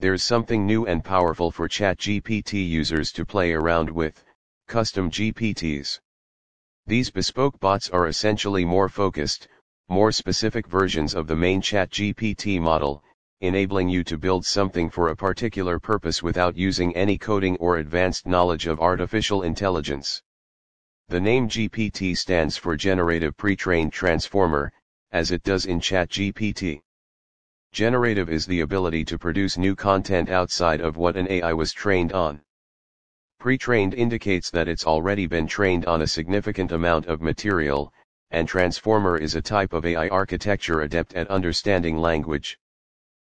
There's something new and powerful for ChatGPT users to play around with, custom GPTs. These bespoke bots are essentially more focused, more specific versions of the main ChatGPT model, enabling you to build something for a particular purpose without using any coding or advanced knowledge of artificial intelligence. The name GPT stands for Generative Pre-trained Transformer, as it does in ChatGPT. Generative is the ability to produce new content outside of what an AI was trained on. Pre-trained indicates that it's already been trained on a significant amount of material, and transformer is a type of AI architecture adept at understanding language.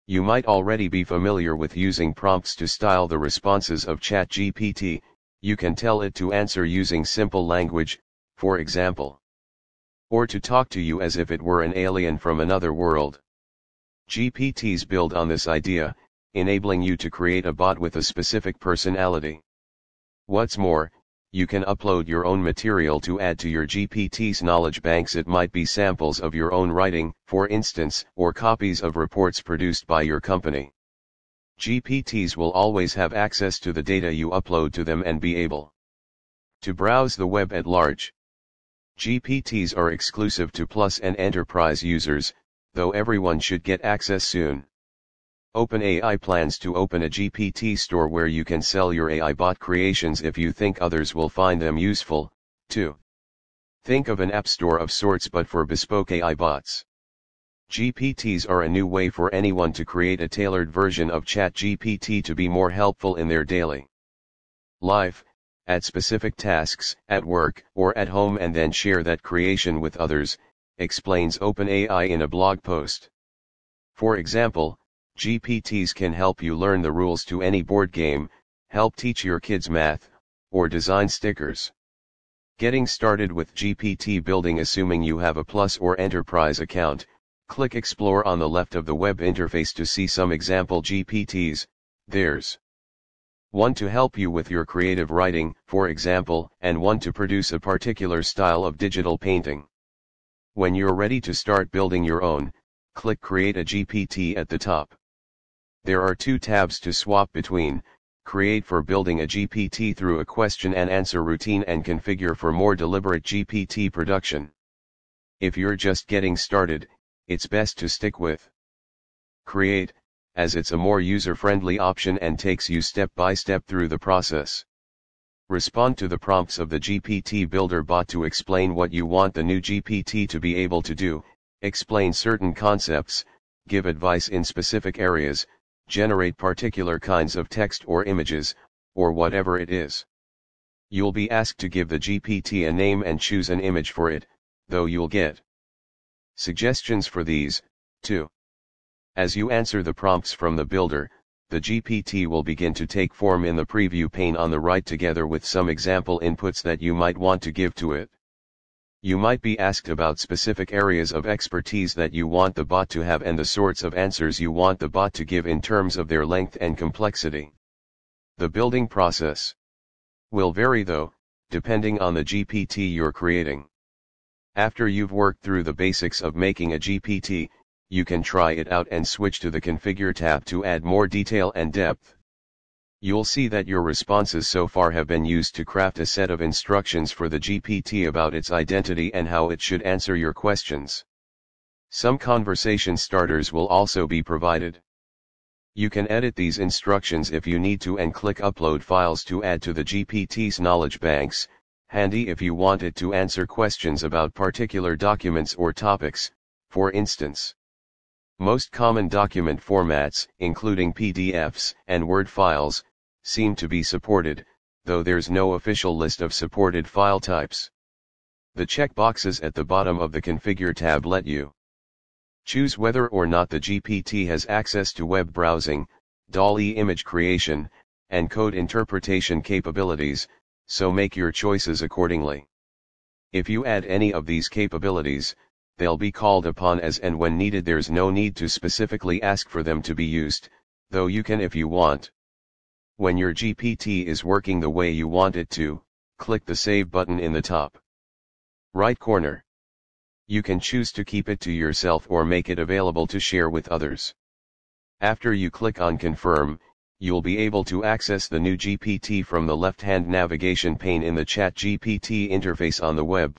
You might already be familiar with using prompts to style the responses of ChatGPT, you can tell it to answer using simple language, for example. Or to talk to you as if it were an alien from another world. GPTs build on this idea, enabling you to create a bot with a specific personality. What's more, you can upload your own material to add to your GPT's knowledge banks. It might be samples of your own writing, for instance, or copies of reports produced by your company. GPTs will always have access to the data you upload to them and be able to browse the web at large. GPTs are exclusive to Plus and Enterprise users, though everyone should get access soon. OpenAI plans to open a GPT store where you can sell your AI bot creations if you think others will find them useful, too. Think of an app store of sorts but for bespoke AI bots. GPTs are a new way for anyone to create a tailored version of ChatGPT to be more helpful in their daily life, at specific tasks, at work, or at home and then share that creation with others, explains OpenAI in a blog post. For example, GPTs can help you learn the rules to any board game, help teach your kids math, or design stickers. Getting started with GPT building assuming you have a Plus or Enterprise account, click Explore on the left of the web interface to see some example GPTs, there's one to help you with your creative writing, for example, and one to produce a particular style of digital painting. When you're ready to start building your own, click Create a GPT at the top. There are two tabs to swap between, Create for building a GPT through a question and answer routine and Configure for more deliberate GPT production. If you're just getting started, it's best to stick with Create, as it's a more user-friendly option and takes you step by step through the process. Respond to the prompts of the GPT Builder bot to explain what you want the new GPT to be able to do, explain certain concepts, give advice in specific areas, generate particular kinds of text or images, or whatever it is. You'll be asked to give the GPT a name and choose an image for it, though you'll get suggestions for these, too. As you answer the prompts from the builder, the GPT will begin to take form in the preview pane on the right together with some example inputs that you might want to give to it. You might be asked about specific areas of expertise that you want the bot to have and the sorts of answers you want the bot to give in terms of their length and complexity. The building process will vary though, depending on the GPT you're creating. After you've worked through the basics of making a GPT, you can try it out and switch to the Configure tab to add more detail and depth. You'll see that your responses so far have been used to craft a set of instructions for the GPT about its identity and how it should answer your questions. Some conversation starters will also be provided. You can edit these instructions if you need to and click Upload Files to add to the GPT's knowledge banks, handy if you want it to answer questions about particular documents or topics, for instance. Most common document formats, including PDFs and Word files, seem to be supported, though there's no official list of supported file types. The checkboxes at the bottom of the Configure tab let you choose whether or not the GPT has access to web browsing, DALL-E image creation, and code interpretation capabilities, so make your choices accordingly. If you add any of these capabilities, they'll be called upon as and when needed there's no need to specifically ask for them to be used, though you can if you want. When your GPT is working the way you want it to, click the Save button in the top right corner. You can choose to keep it to yourself or make it available to share with others. After you click on confirm, you'll be able to access the new GPT from the left-hand navigation pane in the ChatGPT interface on the web.